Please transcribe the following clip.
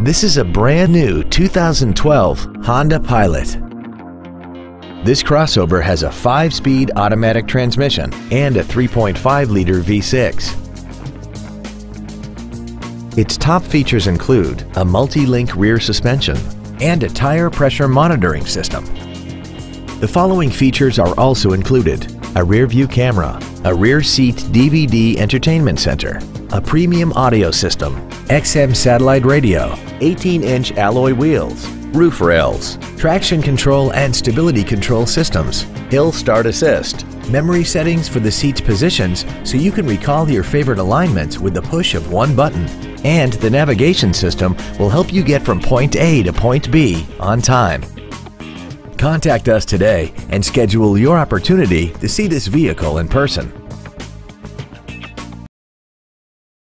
This is a brand new 2012 Honda Pilot. This crossover has a 5-speed automatic transmission and a 3.5-liter V6. Its top features include a multi-link rear suspension and a tire pressure monitoring system. The following features are also included. A rear view camera, a rear seat DVD entertainment center, a premium audio system, XM satellite radio, 18-inch alloy wheels, roof rails, traction control and stability control systems, hill start assist, memory settings for the seat's positions so you can recall your favorite alignments with the push of one button, and the navigation system will help you get from point A to point B on time. Contact us today and schedule your opportunity to see this vehicle in person.